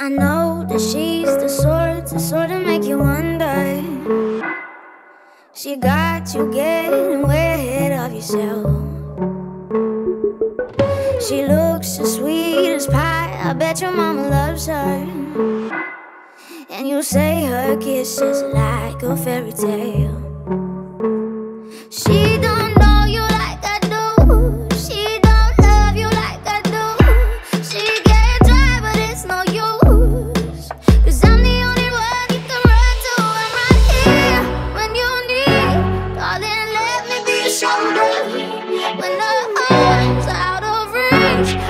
I know that she's the sort to sort of make you wonder. She got you getting way ahead of yourself. She looks as sweet as pie. I bet your mama loves her. And you say her kiss is like a fairy tale. She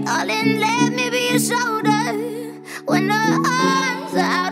Darling, let me be your shoulder when the arms are out.